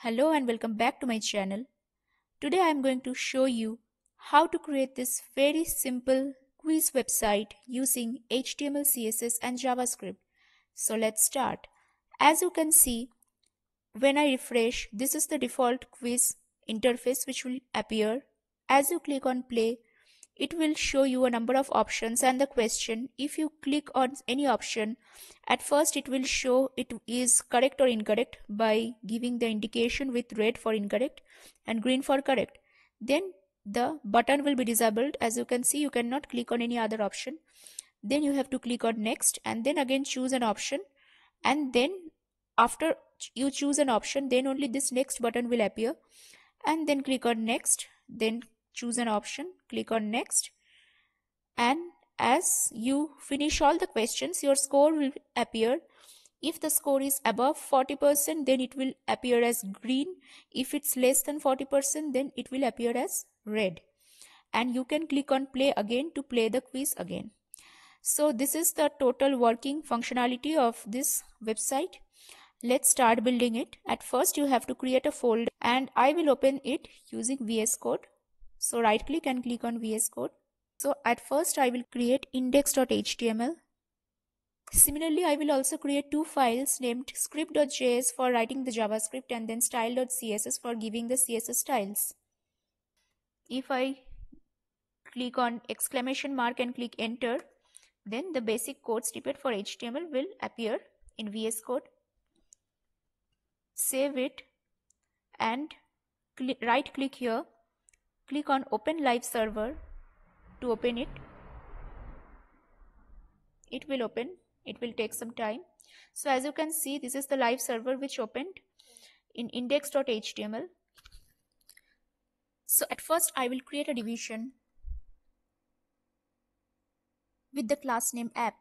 Hello and welcome back to my channel. Today I am going to show you how to create this very simple quiz website using HTML, CSS and JavaScript. So let's start. As you can see, when I refresh, this is the default quiz interface which will appear. As you click on play, it will show you a number of options and the question. If you click on any option at first it will show it is correct or incorrect by giving the indication with red for incorrect and green for correct. Then the button will be disabled. As you can see you cannot click on any other option. Then you have to click on next and then again choose an option. And then after you choose an option then only this next button will appear. And then click on next then choose an option click on next. And as you finish all the questions your score will appear. If the score is above 40% then it will appear as green. If it's less than 40% then it will appear as red. And you can click on play again to play the quiz again. So this is the total working functionality of this website. Let's start building it. At first you have to create a folder and i will open it using vs code so right click and click on VS Code. So at first I will create index.html. Similarly, I will also create two files named script.js for writing the JavaScript and then style.css for giving the CSS styles. If I click on exclamation mark and click enter, then the basic code snippet for HTML will appear in VS Code. Save it and right click here click on open live server to open it. It will open. It will take some time. So as you can see this is the live server which opened in index.html so at first I will create a division with the class name app.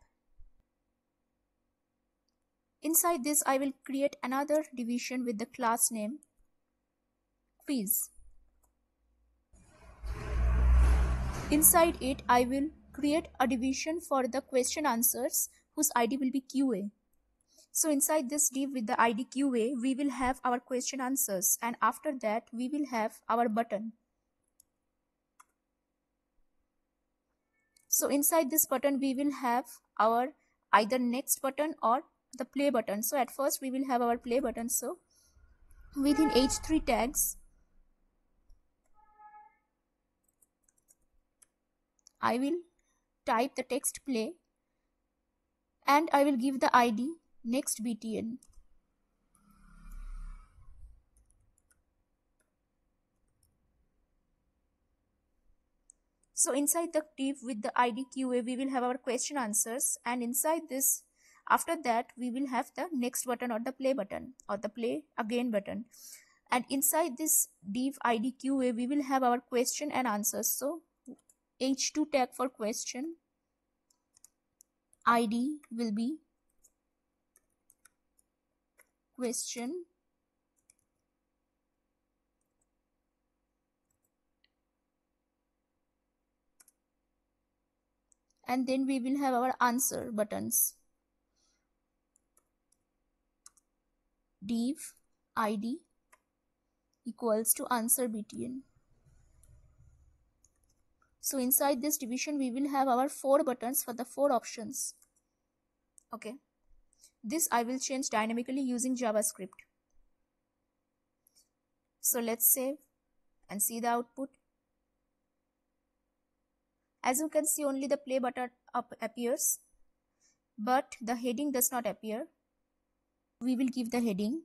Inside this I will create another division with the class name quiz Inside it, I will create a division for the question answers whose ID will be QA. So inside this div with the ID QA, we will have our question answers and after that we will have our button. So inside this button we will have our either next button or the play button. So at first we will have our play button. So within h3 tags I will type the text play and I will give the ID next BTN. So inside the div with the ID QA, we will have our question answers and inside this, after that, we will have the next button or the play button or the play again button. And inside this div ID QA, we will have our question and answers. So h2 tag for question. Id will be question. And then we will have our answer buttons. Div id equals to answer btn so inside this division, we will have our four buttons for the four options. Okay. This I will change dynamically using JavaScript. So let's save and see the output. As you can see, only the play button appears, but the heading does not appear. We will give the heading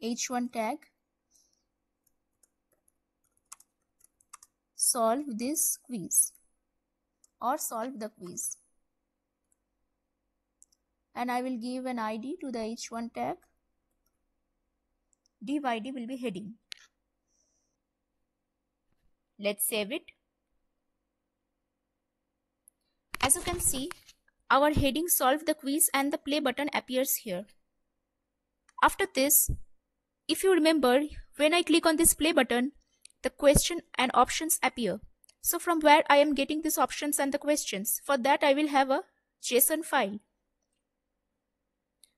h1 tag solve this quiz or solve the quiz. And I will give an ID to the h1 tag. ID will be heading. Let's save it. As you can see our heading solve the quiz and the play button appears here. After this if you remember when I click on this play button the question and options appear. So from where I am getting these options and the questions, for that I will have a JSON file.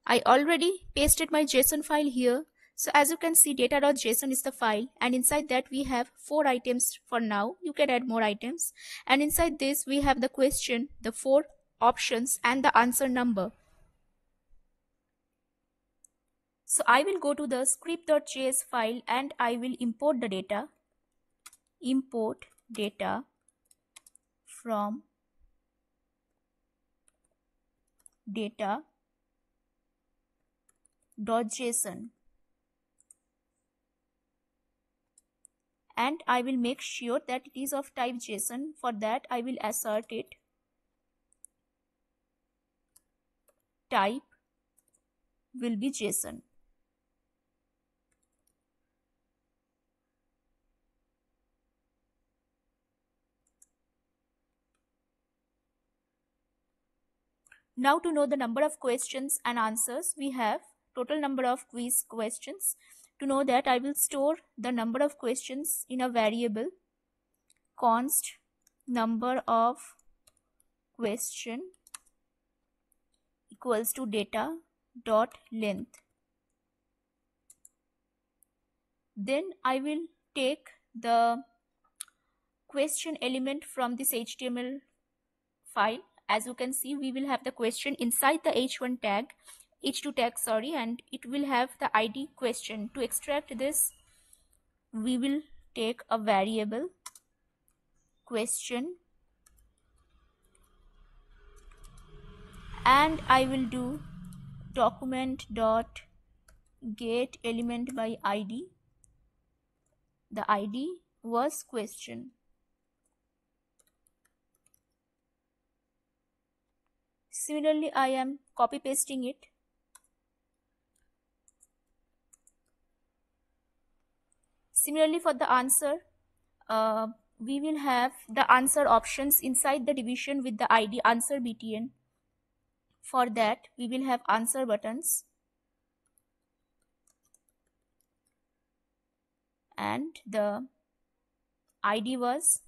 I already pasted my JSON file here. So as you can see data.json is the file and inside that we have four items for now. You can add more items and inside this we have the question, the four options and the answer number. So I will go to the script.js file and I will import the data. Import data from data.json and I will make sure that it is of type JSON. For that I will assert it type will be JSON. Now to know the number of questions and answers, we have total number of quiz questions. To know that, I will store the number of questions in a variable const number of question equals to data dot length. Then I will take the question element from this HTML file as you can see we will have the question inside the h1 tag h2 tag sorry and it will have the id question. To extract this we will take a variable question. And i will do document dot get element by id the id was question Similarly, I am copy pasting it. Similarly, for the answer, uh, we will have the answer options inside the division with the ID answer btn. For that, we will have answer buttons. And the ID was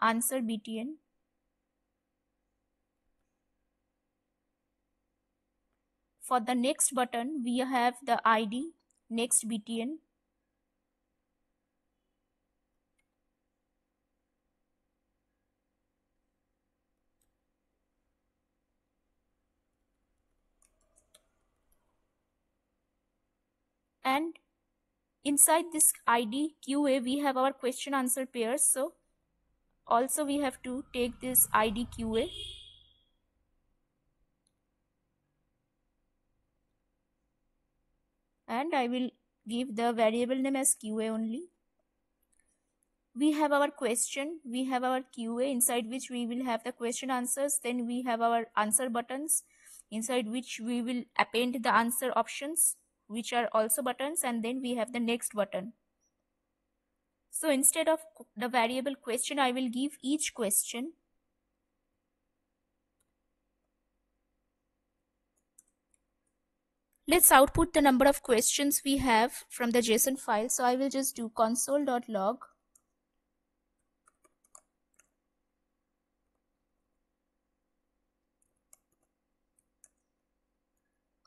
answer btn. For the next button, we have the ID next BTN. And inside this ID QA, we have our question answer pairs. So also we have to take this ID QA and I will give the variable name as QA only. We have our question, we have our QA inside which we will have the question answers, then we have our answer buttons inside which we will append the answer options which are also buttons and then we have the next button. So instead of the variable question, I will give each question Let's output the number of questions we have from the JSON file. So I will just do console.log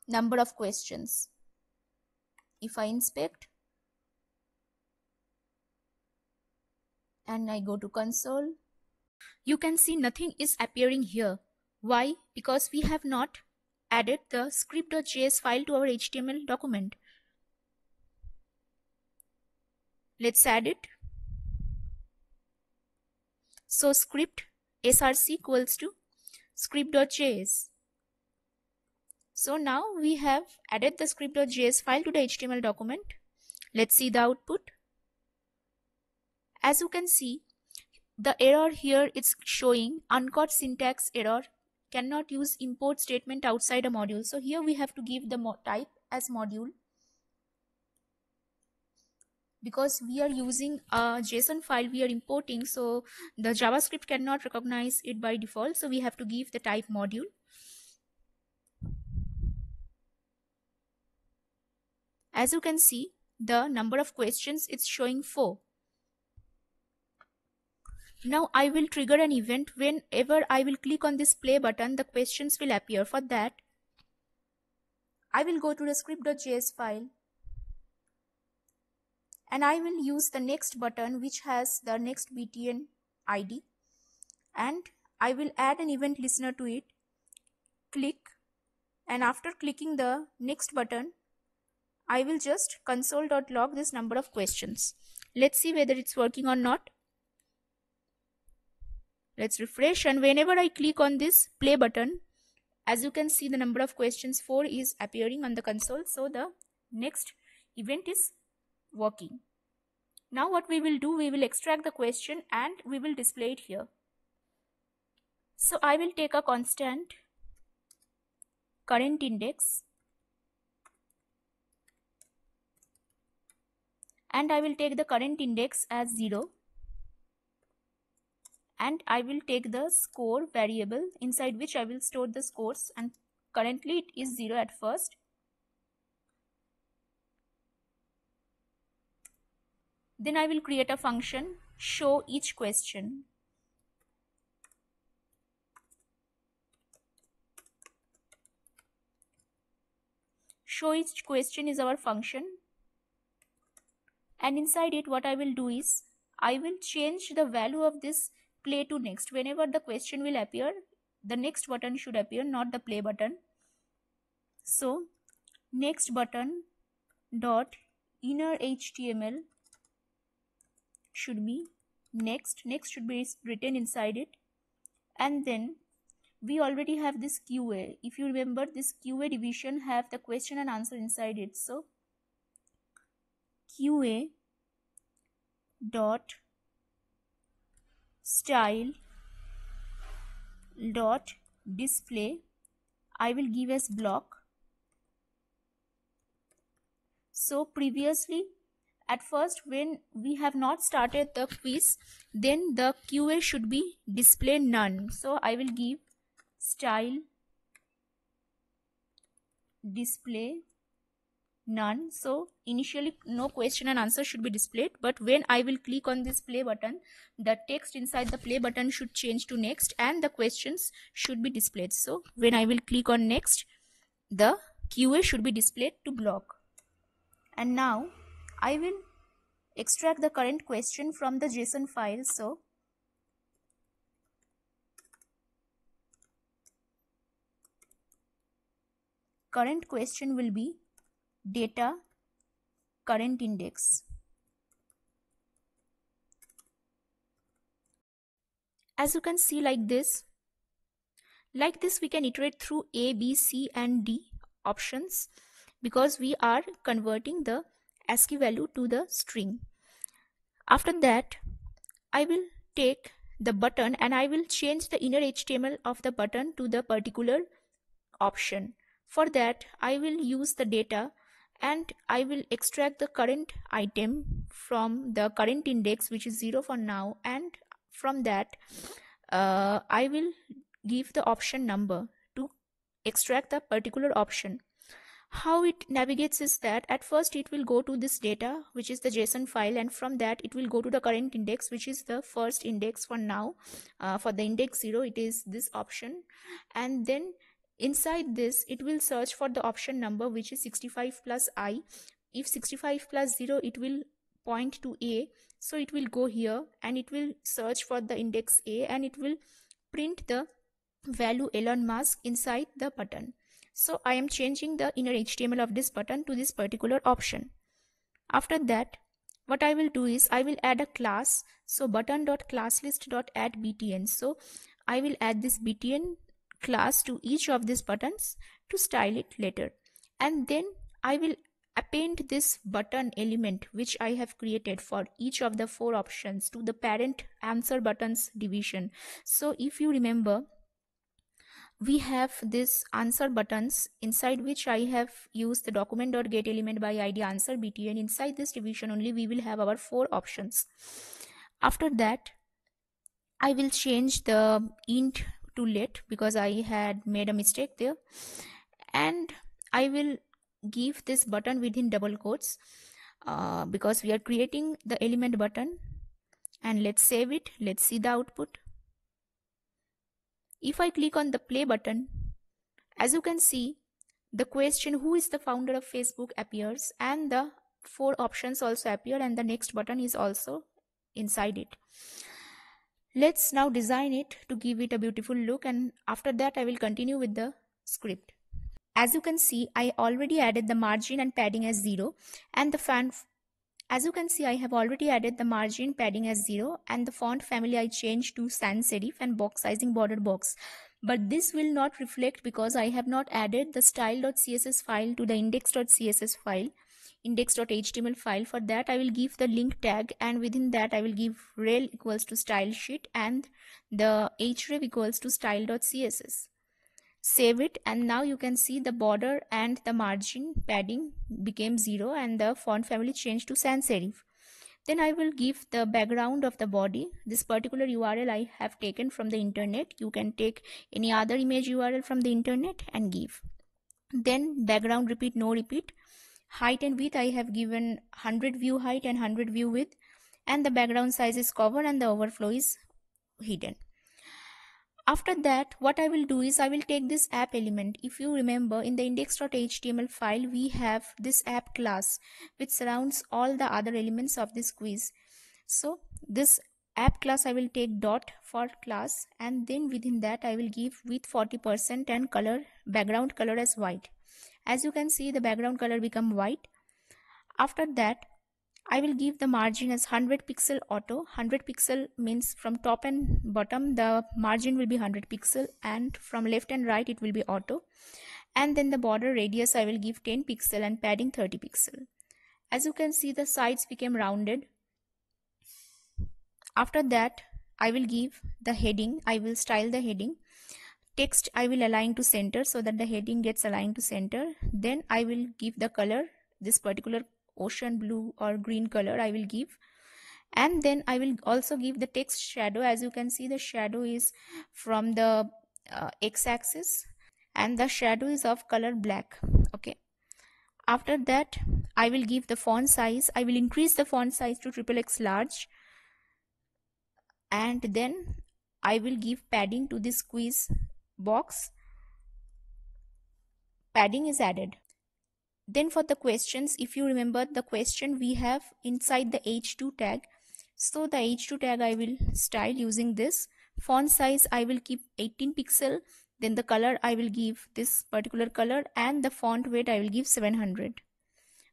number of questions. If I inspect and I go to console, you can see nothing is appearing here. Why? Because we have not added the script.js file to our HTML document. Let's add it. So script src equals to script.js. So now we have added the script.js file to the HTML document. Let's see the output. As you can see, the error here is showing uncaught syntax error cannot use import statement outside a module. So here we have to give the type as module because we are using a JSON file we are importing so the JavaScript cannot recognize it by default so we have to give the type module. As you can see the number of questions it's showing 4 now I will trigger an event. Whenever I will click on this play button the questions will appear. For that I will go to the script.js file. And I will use the next button which has the next BTN ID and I will add an event listener to it. Click. And after clicking the next button I will just console.log this number of questions. Let's see whether it's working or not let's refresh and whenever I click on this play button as you can see the number of questions 4 is appearing on the console so the next event is working. Now what we will do we will extract the question and we will display it here. So I will take a constant current index and I will take the current index as 0 and I will take the score variable inside which I will store the scores and currently it is 0 at first. Then I will create a function show each question. Show each question is our function and inside it what I will do is I will change the value of this play to next. Whenever the question will appear the next button should appear not the play button. So next button dot inner html should be next. Next should be written inside it. And then we already have this qa if you remember this qa division have the question and answer inside it. So qa dot style dot display. I will give as block. So previously at first when we have not started the quiz then the QA should be display none. So I will give style display none. So initially no question and answer should be displayed. But when i will click on this play button the text inside the play button should change to next and the questions should be displayed. So when i will click on next the qa should be displayed to block. And now i will extract the current question from the json file. So current question will be data current index. As you can see like this, like this we can iterate through A, B, C and D options because we are converting the ASCII value to the string. After that, I will take the button and I will change the inner HTML of the button to the particular option. For that, I will use the data and I will extract the current item from the current index which is 0 for now. And from that uh, I will give the option number to extract the particular option. How it navigates is that at first it will go to this data which is the json file and from that it will go to the current index which is the first index for now. Uh, for the index 0 it is this option. And then Inside this, it will search for the option number which is 65 plus i. If 65 plus 0, it will point to a. So it will go here and it will search for the index a and it will print the value Elon Musk inside the button. So I am changing the inner HTML of this button to this particular option. After that, what I will do is I will add a class. So button.classlist.add btn. So I will add this btn class to each of these buttons to style it later. And then I will append this button element which I have created for each of the four options to the parent answer buttons division. So if you remember we have this answer buttons inside which I have used the document.get element by id answer bt and inside this division only we will have our four options. After that I will change the int too late because I had made a mistake there. And I will give this button within double quotes uh, because we are creating the element button. And let's save it. Let's see the output. If I click on the play button as you can see the question who is the founder of Facebook appears. And the four options also appear and the next button is also inside it let's now design it to give it a beautiful look and after that I will continue with the script. As you can see I already added the margin and padding as 0 and the font as you can see I have already added the margin padding as 0 and the font family I changed to sans serif and box sizing border box. But this will not reflect because I have not added the style.css file to the index.css file index.html file. For that I will give the link tag and within that I will give rel equals to style sheet and the href equals to style.css save it and now you can see the border and the margin padding became zero and the font family changed to sans serif. Then I will give the background of the body. This particular URL I have taken from the internet. You can take any other image URL from the internet and give. Then background repeat no repeat height and width I have given 100 view height and 100 view width and the background size is covered and the overflow is hidden. After that, what I will do is I will take this app element. If you remember in the index.html file, we have this app class which surrounds all the other elements of this quiz. So this app class I will take dot for class and then within that I will give width 40% and color background color as white as you can see the background color become white. After that I will give the margin as 100 pixel auto. 100 pixel means from top and bottom the margin will be 100 pixel and from left and right it will be auto. And then the border radius I will give 10 pixel and padding 30 pixel. As you can see the sides became rounded. After that I will give the heading. I will style the heading text I will align to center so that the heading gets aligned to center. Then I will give the color this particular ocean blue or green color I will give. And then I will also give the text shadow. As you can see the shadow is from the uh, x-axis and the shadow is of color black. Okay. After that I will give the font size. I will increase the font size to triple x large. And then I will give padding to this quiz box. Padding is added. Then for the questions if you remember the question we have inside the h2 tag. So the h2 tag i will style using this. Font size i will keep 18 pixel. Then the color i will give this particular color and the font weight i will give 700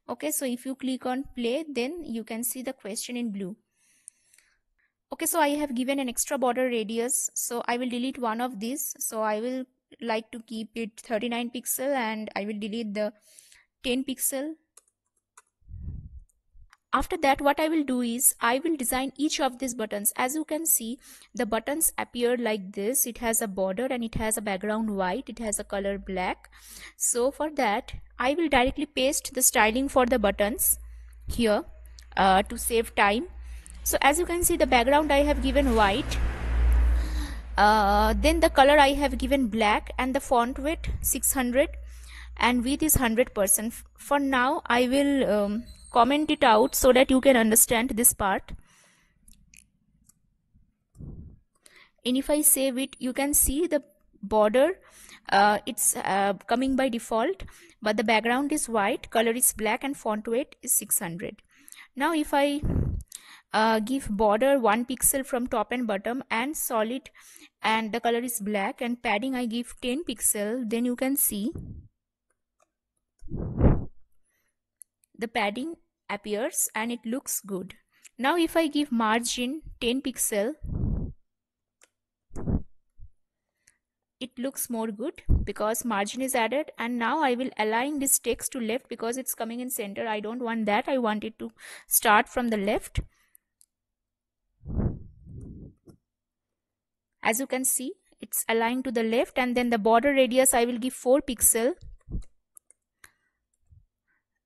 okay so if you click on play then you can see the question in blue okay so i have given an extra border radius. So i will delete one of these. So i will like to keep it 39 pixel and i will delete the 10 pixel. After that what i will do is i will design each of these buttons. As you can see the buttons appear like this. It has a border and it has a background white. It has a color black. So for that i will directly paste the styling for the buttons here uh, to save time so as you can see the background I have given white. Uh, then the color I have given black and the font weight 600 and width is 100% for now I will um, comment it out so that you can understand this part. And if I save it you can see the border. Uh, it's uh, coming by default but the background is white color is black and font weight is 600 now if I uh, give border 1 pixel from top and bottom and solid and the color is black and padding I give 10 pixel. Then you can see the padding appears and it looks good. Now if I give margin 10 pixel it looks more good because margin is added. And now I will align this text to left because it's coming in center. I don't want that. I want it to start from the left as you can see it's aligned to the left and then the border radius I will give 4 pixel.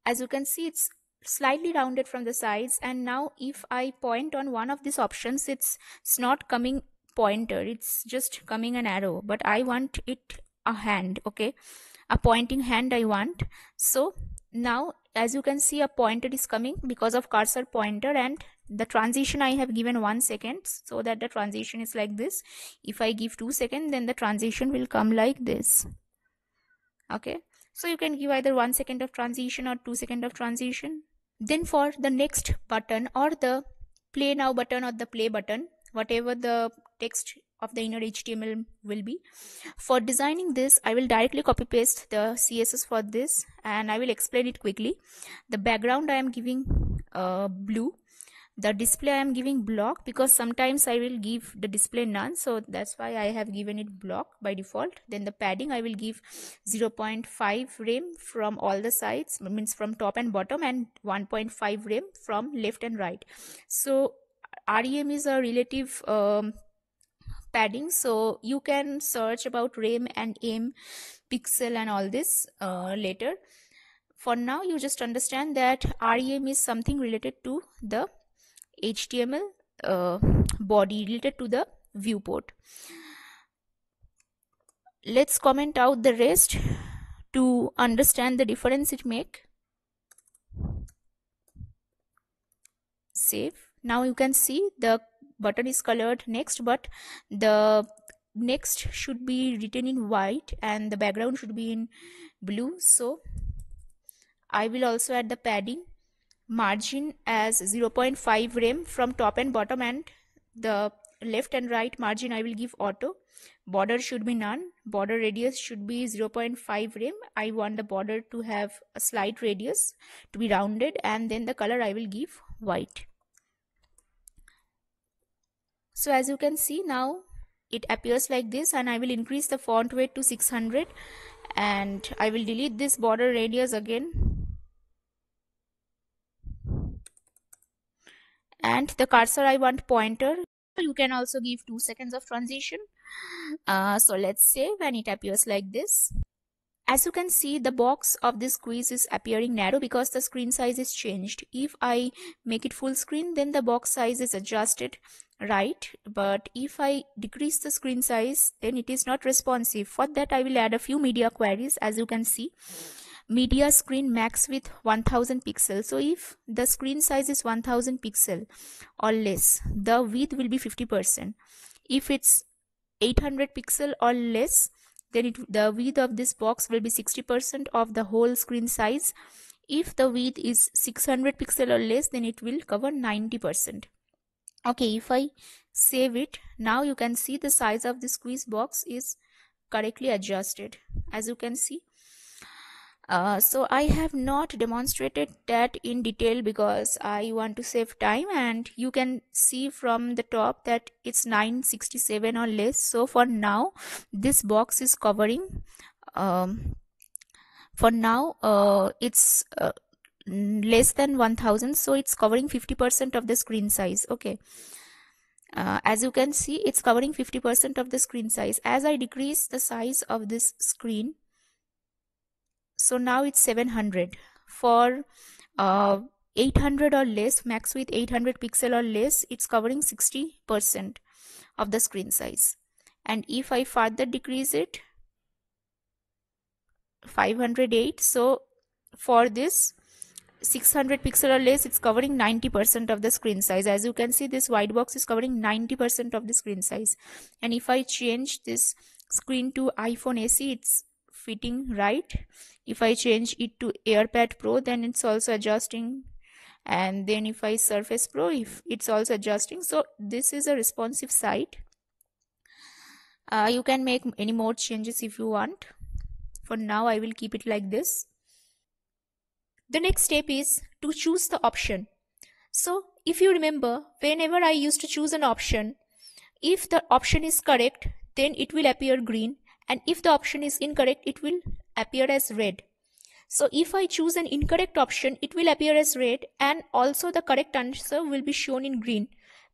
As you can see it's slightly rounded from the sides. And now if I point on one of these options it's, it's not coming pointer. It's just coming an arrow but I want it a hand okay? A pointing hand I want. So now as you can see a pointer is coming because of cursor pointer and the transition I have given one second so that the transition is like this. If I give two seconds then the transition will come like this. Okay? So you can give either one second of transition or two second of transition. Then for the next button or the play now button or the play button whatever the text of the inner html will be. For designing this i will directly copy paste the css for this and i will explain it quickly. The background i am giving uh, blue the display i am giving block because sometimes i will give the display none. So that's why i have given it block by default. Then the padding i will give 0.5 rem from all the sides means from top and bottom and 1.5 rem from left and right. So rem is a relative um, padding. So you can search about rem and em pixel and all this uh, later. For now you just understand that rem is something related to the HTML uh, body related to the viewport. Let's comment out the rest to understand the difference it make. Save. Now you can see the button is colored next but the next should be written in white and the background should be in blue so I will also add the padding margin as 0.5 rem from top and bottom and the left and right margin I will give auto. Border should be none. Border radius should be 0.5 rem. I want the border to have a slight radius to be rounded and then the color I will give white. So as you can see now it appears like this and I will increase the font weight to 600 and I will delete this border radius again and the cursor I want pointer. You can also give two seconds of transition. Uh, so let's say when it appears like this. As you can see the box of this quiz is appearing narrow because the screen size is changed. If I make it full screen then the box size is adjusted right? But if I decrease the screen size then it is not responsive. For that I will add a few media queries as you can see media screen max width 1000 pixels so if the screen size is 1000 pixel or less the width will be 50% if it's 800 pixel or less then it, the width of this box will be 60% of the whole screen size. If the width is 600 pixel or less then it will cover 90% okay if i save it now you can see the size of the squeeze box is correctly adjusted. As you can see uh, so I have not demonstrated that in detail because I want to save time and you can see from the top that it's 967 or less. So for now this box is covering um, for now uh, it's uh, less than 1000 so it's covering 50% of the screen size. Okay. Uh, as you can see it's covering 50% of the screen size. As I decrease the size of this screen so now it's 700 for uh, 800 or less max width 800 pixel or less it's covering 60 percent of the screen size. And if i further decrease it 508 so for this 600 pixel or less it's covering 90 percent of the screen size. As you can see this white box is covering 90 percent of the screen size. And if i change this screen to iphone se it's fitting right. If I change it to iPad Pro then it's also adjusting. And then if I Surface Pro if it's also adjusting. So this is a responsive site. Uh, you can make any more changes if you want. For now I will keep it like this. The next step is to choose the option. So if you remember whenever I used to choose an option if the option is correct then it will appear green and if the option is incorrect it will appear as red. So if I choose an incorrect option it will appear as red and also the correct answer will be shown in green.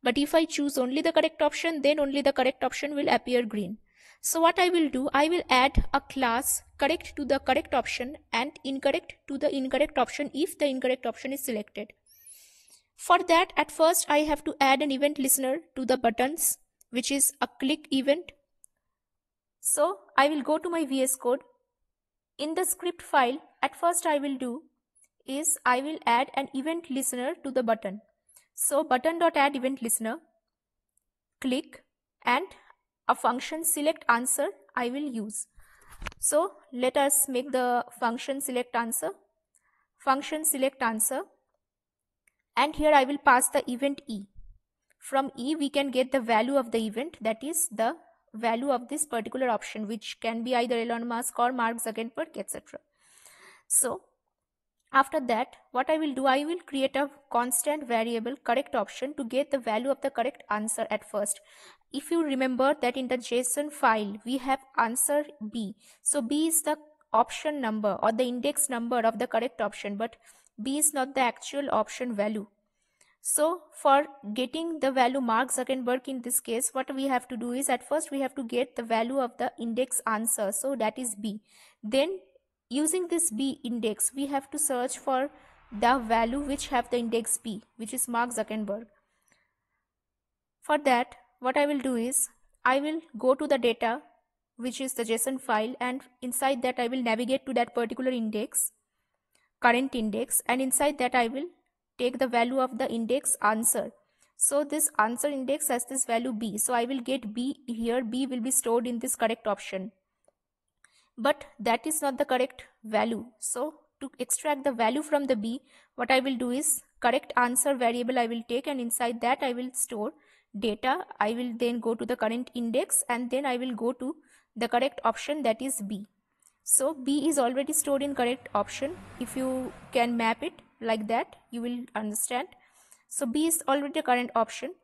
But if I choose only the correct option then only the correct option will appear green. So what I will do I will add a class correct to the correct option and incorrect to the incorrect option if the incorrect option is selected. For that at first I have to add an event listener to the buttons which is a click event so I will go to my VS Code. In the script file, at first I will do is I will add an event listener to the button. So button.add event listener, click and a function select answer I will use. So let us make the function select answer. Function select answer and here I will pass the event E. From E we can get the value of the event that is the value of this particular option which can be either Elon Musk or Mark Zuckerberg etc. So after that what I will do I will create a constant variable correct option to get the value of the correct answer at first. If you remember that in the JSON file we have answer B. So B is the option number or the index number of the correct option but B is not the actual option value. So for getting the value Mark Zuckerberg in this case, what we have to do is at first we have to get the value of the index answer. So that is B. Then using this B index, we have to search for the value which have the index B, which is Mark Zuckerberg. For that, what I will do is I will go to the data, which is the JSON file and inside that I will navigate to that particular index, current index and inside that I will take the value of the index answer. So this answer index has this value b. So I will get b here. b will be stored in this correct option. But that is not the correct value. So to extract the value from the b, what I will do is correct answer variable I will take and inside that I will store data. I will then go to the current index and then I will go to the correct option that is b. So b is already stored in correct option. If you can map it like that you will understand. So b is already the current option.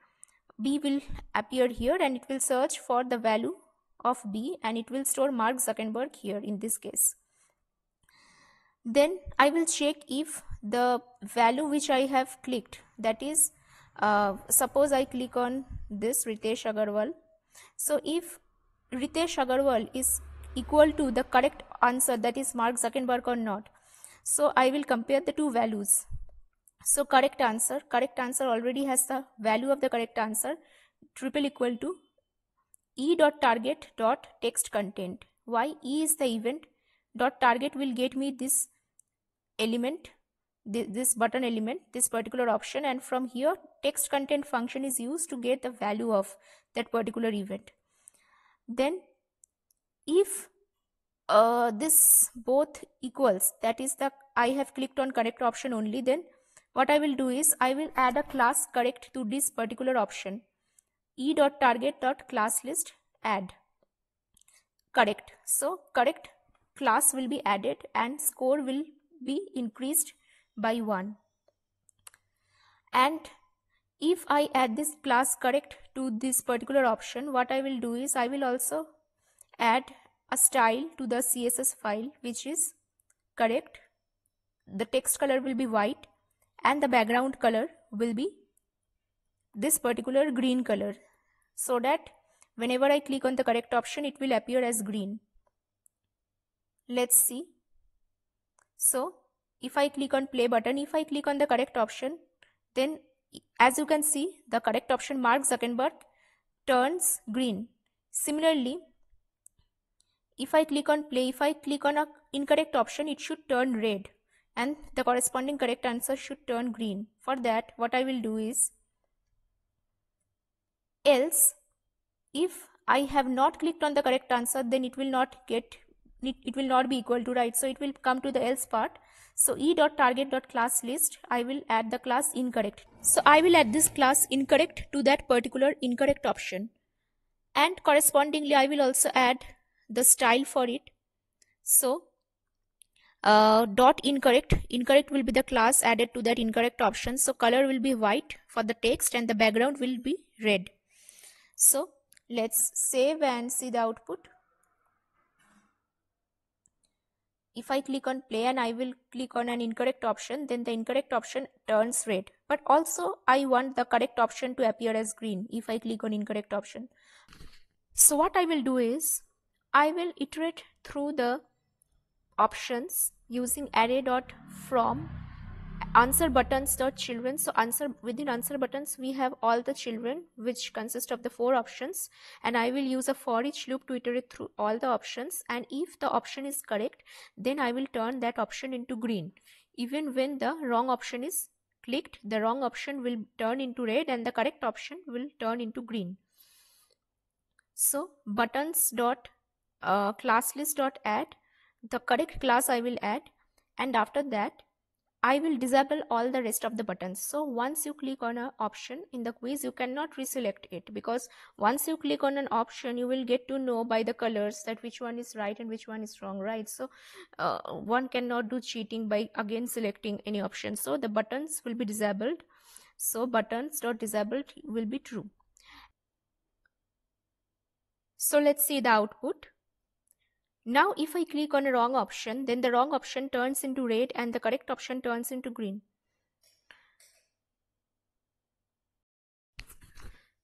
B will appear here and it will search for the value of b and it will store mark zuckerberg here in this case. Then i will check if the value which i have clicked that is uh, suppose i click on this ritesh agarwal. So if ritesh agarwal is equal to the correct answer that is mark zuckerberg or not so I will compare the two values. So correct answer, correct answer already has the value of the correct answer triple equal to e dot target dot text content. Why e is the event dot target will get me this element this button element this particular option and from here text content function is used to get the value of that particular event then if uh, this both equals that is the I have clicked on correct option only then what I will do is I will add a class correct to this particular option. E dot target dot class list add. Correct. So correct class will be added and score will be increased by 1 and if I add this class correct to this particular option what I will do is I will also add a style to the css file which is correct. The text color will be white and the background color will be this particular green color so that whenever I click on the correct option it will appear as green. Let's see. So if I click on play button if I click on the correct option then as you can see the correct option Mark Zuckerberg turns green. Similarly if I click on play, if I click on a incorrect option, it should turn red and the corresponding correct answer should turn green. For that, what I will do is, else, if I have not clicked on the correct answer, then it will not get, it, will not be equal to right. So it will come to the else part. So e dot target dot class list, I will add the class incorrect. So I will add this class incorrect to that particular incorrect option. And correspondingly, I will also add the style for it. So uh, dot incorrect. Incorrect will be the class added to that incorrect option. So color will be white for the text and the background will be red. So let's save and see the output. If I click on play and I will click on an incorrect option then the incorrect option turns red. But also I want the correct option to appear as green if I click on incorrect option. So what I will do is I will iterate through the options using array dot from answer buttons dot children. So answer within answer buttons we have all the children which consist of the four options. And i will use a for each loop to iterate through all the options. And if the option is correct then i will turn that option into green. Even when the wrong option is clicked the wrong option will turn into red and the correct option will turn into green. So buttons dot uh, class list dot add the correct class I will add and after that I will disable all the rest of the buttons. So once you click on an option in the quiz, you cannot reselect it because once you click on an option, you will get to know by the colors that which one is right and which one is wrong, right? So uh, one cannot do cheating by again selecting any option. So the buttons will be disabled. So buttons dot disabled will be true. So let's see the output. Now if I click on a wrong option, then the wrong option turns into red and the correct option turns into green.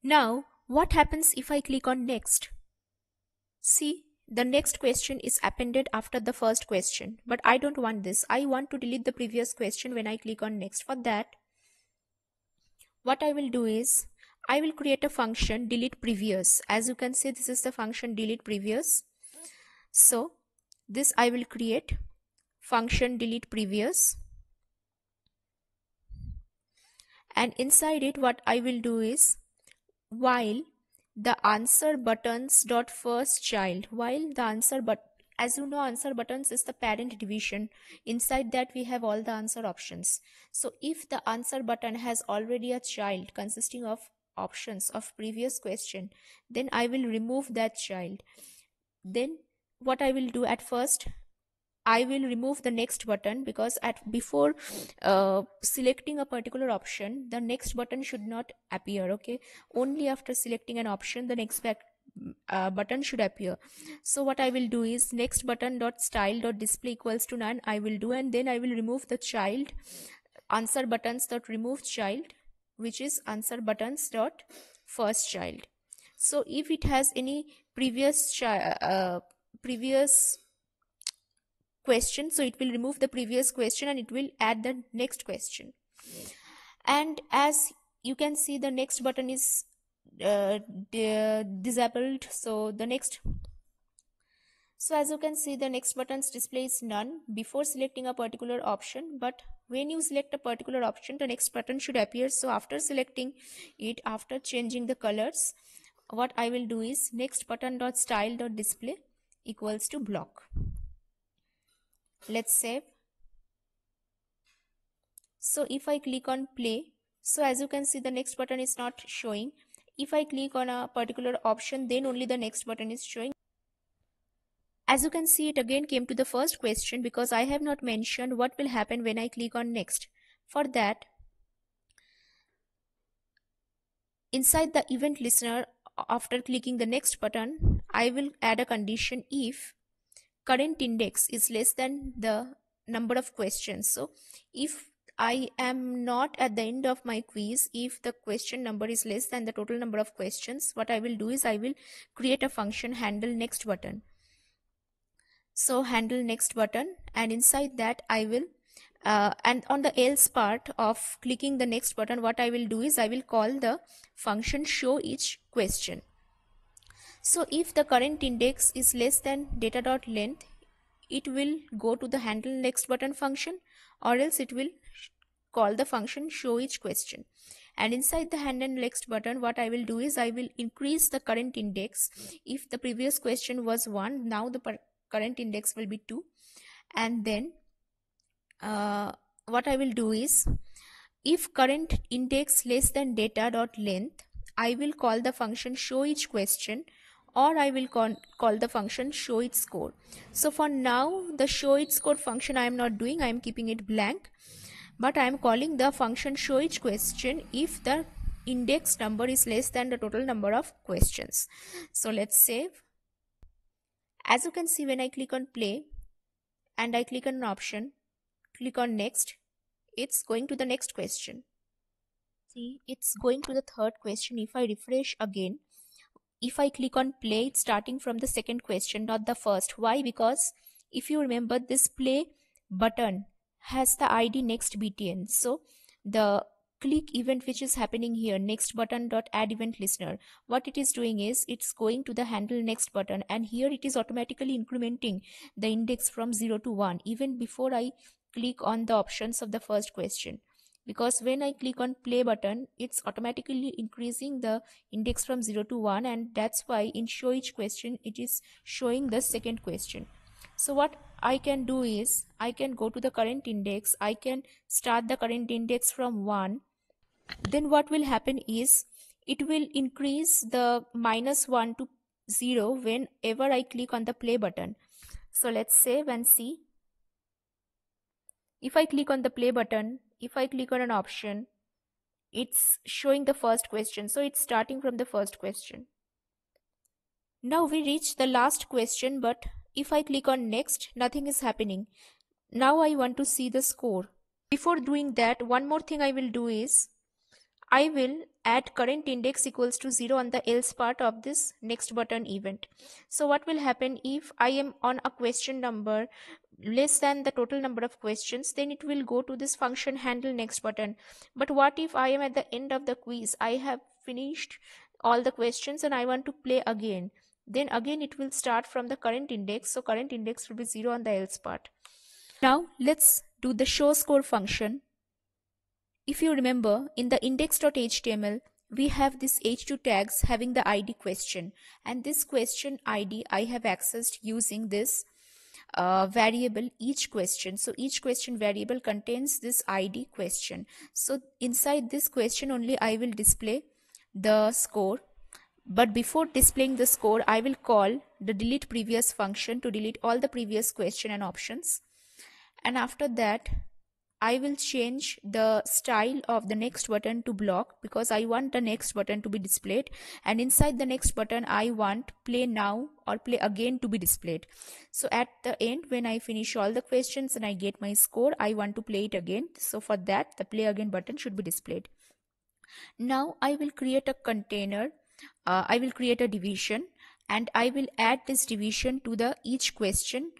Now what happens if I click on next? See, the next question is appended after the first question, but I don't want this. I want to delete the previous question when I click on next. For that, what I will do is, I will create a function delete previous. As you can see, this is the function delete previous so this I will create function delete previous. And inside it what I will do is while the answer buttons dot first child while the answer but as you know answer buttons is the parent division. Inside that we have all the answer options. So if the answer button has already a child consisting of options of previous question then I will remove that child. Then what I will do at first I will remove the next button because at before uh, selecting a particular option the next button should not appear okay? Only after selecting an option the next back, uh, button should appear. So what I will do is next button dot style dot display equals to none I will do and then I will remove the child answer buttons dot remove child which is answer buttons dot first child. So if it has any previous child uh, previous question. So it will remove the previous question and it will add the next question. And as you can see the next button is uh, disabled. So the next so as you can see the next buttons display is none before selecting a particular option. But when you select a particular option the next button should appear. So after selecting it after changing the colors what I will do is next button dot style dot display equals to block. Let's save. So if I click on play, so as you can see the next button is not showing. If I click on a particular option then only the next button is showing. As you can see it again came to the first question because I have not mentioned what will happen when I click on next. For that, inside the event listener after clicking the next button, I will add a condition if current index is less than the number of questions. So if I am not at the end of my quiz, if the question number is less than the total number of questions, what I will do is I will create a function handle next button. So handle next button and inside that I will uh, and on the else part of clicking the next button what I will do is I will call the function show each question. So if the current index is less than data dot length it will go to the handle next button function or else it will call the function show each question. And inside the handle next button what I will do is I will increase the current index. If the previous question was 1 now the current index will be 2 and then uh, what I will do is if current index less than data dot length I will call the function show each question or I will call, call the function show its score. So for now the show its score function I am not doing I am keeping it blank but I am calling the function show each question if the index number is less than the total number of questions. So let's save. As you can see when I click on play and I click on an option click on next it's going to the next question. See it's going to the third question. If i refresh again if i click on play it's starting from the second question not the first. Why? Because if you remember this play button has the id next btn so the click event which is happening here next button dot add event listener what it is doing is it's going to the handle next button and here it is automatically incrementing the index from 0 to 1 even before i click on the options of the first question. Because when I click on play button it's automatically increasing the index from 0 to 1 and that's why in show each question it is showing the second question. So what I can do is I can go to the current index I can start the current index from 1 then what will happen is it will increase the minus 1 to 0 whenever I click on the play button. So let's save and see if I click on the play button if I click on an option it's showing the first question. So it's starting from the first question. Now we reach the last question but if I click on next nothing is happening. Now I want to see the score. Before doing that one more thing I will do is I will add current index equals to 0 on the else part of this next button event. So what will happen if I am on a question number less than the total number of questions then it will go to this function handle next button. But what if I am at the end of the quiz I have finished all the questions and I want to play again then again it will start from the current index so current index will be 0 on the else part. Now let's do the show score function if you remember, in the index.html, we have this h2 tags having the id question and this question id I have accessed using this uh, variable each question. So each question variable contains this id question. So inside this question only I will display the score. But before displaying the score, I will call the delete previous function to delete all the previous question and options. And after that, I will change the style of the next button to block because I want the next button to be displayed and inside the next button I want play now or play again to be displayed. So at the end when I finish all the questions and I get my score I want to play it again. So for that the play again button should be displayed. Now I will create a container. Uh, I will create a division and I will add this division to the each question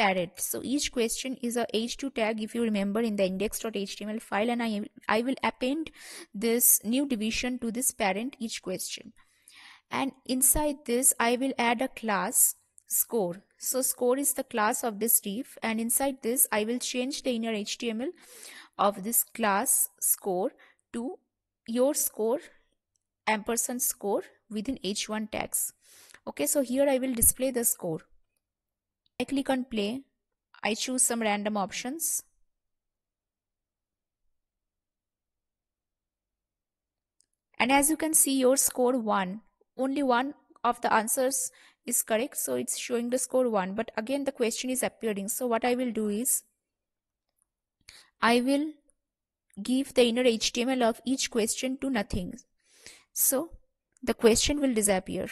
parent so each question is a h2 tag if you remember in the index.html file and I, I will append this new division to this parent each question. And inside this I will add a class score. So score is the class of this div and inside this I will change the inner HTML of this class score to your score ampersand score within h1 tags. Okay so here I will display the score I click on play. I choose some random options. And as you can see your score 1. Only one of the answers is correct. So it's showing the score 1. But again the question is appearing. So what I will do is I will give the inner HTML of each question to nothing. So the question will disappear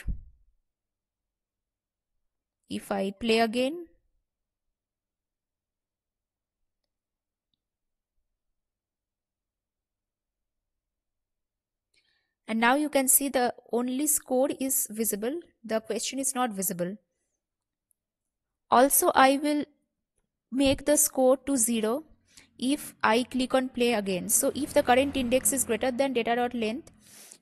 if I play again. And now you can see the only score is visible. The question is not visible. Also I will make the score to 0 if I click on play again. So if the current index is greater than data dot length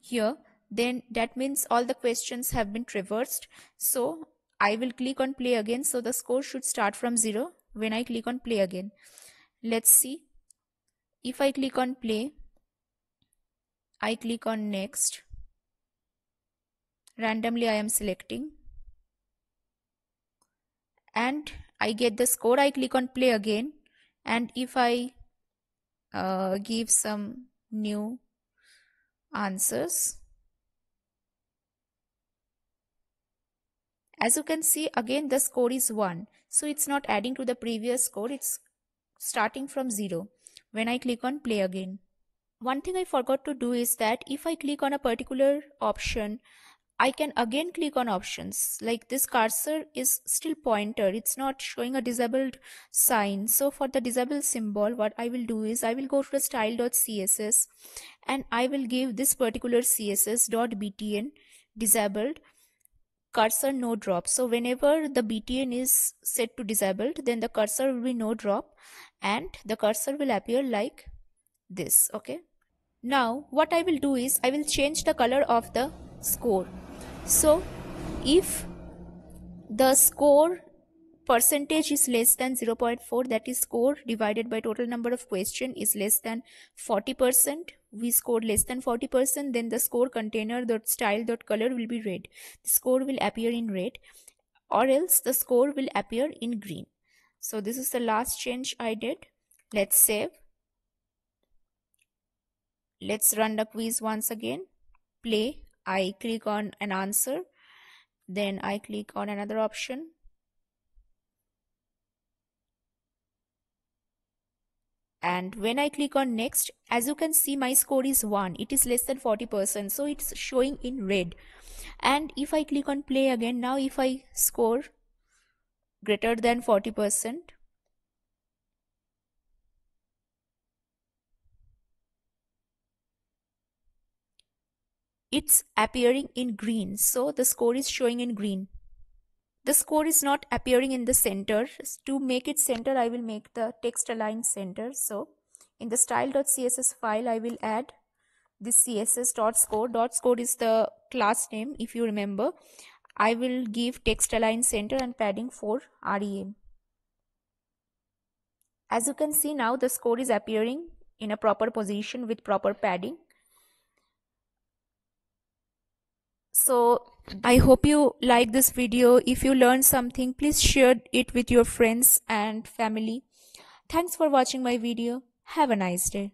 here then that means all the questions have been traversed. So I will click on play again so the score should start from 0 when I click on play again. Let's see. If I click on play, I click on next. Randomly I am selecting. And I get the score. I click on play again. And if I uh, give some new answers, As you can see again the score is 1. So it's not adding to the previous score. It's starting from 0 when I click on play again. One thing I forgot to do is that if I click on a particular option, I can again click on options like this cursor is still pointer it's not showing a disabled sign so for the disabled symbol what I will do is I will go to the style.css and I will give this particular css.btn disabled cursor no drop. So whenever the btn is set to disabled then the cursor will be no drop and the cursor will appear like this okay? Now what i will do is i will change the color of the score. So if the score percentage is less than 0.4 that is score divided by total number of question is less than 40% we scored less than 40% then the score container dot style dot color will be red. The score will appear in red or else the score will appear in green. So this is the last change I did. Let's save. Let's run the quiz once again. Play. I click on an answer. Then I click on another option and when I click on next as you can see my score is 1 it is less than 40% so it's showing in red. And if I click on play again now if I score greater than 40% it's appearing in green. So the score is showing in green the score is not appearing in the center. To make it center I will make the text align center. So in the style.css file I will add this css dot score dot score is the class name if you remember. I will give text align center and padding for rem as you can see now the score is appearing in a proper position with proper padding so i hope you like this video. If you learned something please share it with your friends and family. Thanks for watching my video. Have a nice day